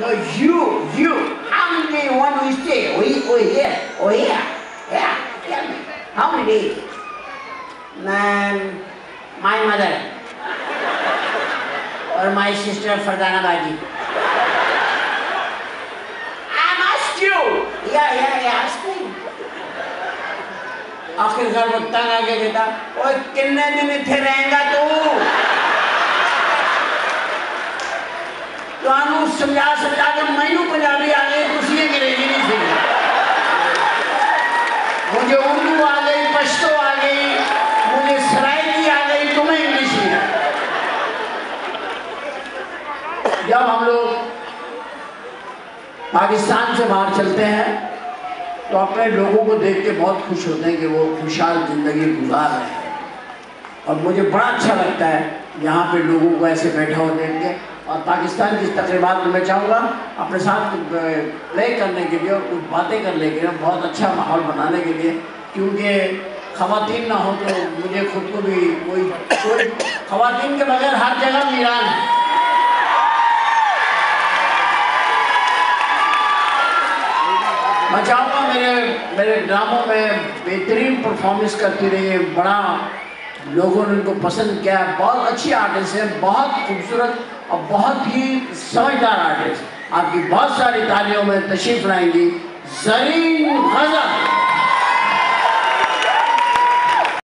No, you, you. How many days you want me to stay? Oh, yeah. Oh, yeah. Yeah. yeah. How many days? Man, my mother. or my sister, Fardana Bhaji. I'm asking my yeah, فردانہ جی آخر سر وہ تنگ آ کے دیتا اور کتنے دن اتنے رہیں گا تو ਸਮਝਾ ਸਮਝਾ ਕੇ ਮੈਨੂੰ ਪੰਜਾਬੀ آ گئی کسی انگریزی نہیں سیکھا مجھے اردو آ گئی، پشتو آ گئی مجھے سرائکی آ گئی، تمہیں انگلش نہیں جب ہم لوگ پاکستان سے باہر چلتے ہیں، تو اپنے لوگوں کو دیکھ کے بہت خوش ہوتے ہیں کہ وہ خوشحال زندگی گزار رہے ہیں۔ اور مجھے بڑا اچھا لگتا ہے یہاں پہ لوگوں کو ایسے بیٹھا ہو دیکھ کے اور پاکستان کی تقریبات میں میں چاہوں گا اپنے ساتھ پلے کرنے کے لیے اور کچھ باتیں کرنے کے لیے، بہت اچھا ماحول بنانے کے لیے۔ کیونکہ خواتین نہ ہو تو مجھے خود کو بھی کوئی کوئی خواتین کے بغیر ہر جگہ میران ہے۔ میں چاہوں گا میرے میرے ڈراموں میں بہترین پرفارمنس کرتی رہی ہے بڑا لوگوں نے ان کو پسند کیا ہے بہت اچھی آرٹسٹ ہے بہت خوبصورت اور بہت ہی سمجھدار آرٹسٹ آپ کی بہت ساری تعلیوں میں تشریف لائیں گی۔ زرین غزل۔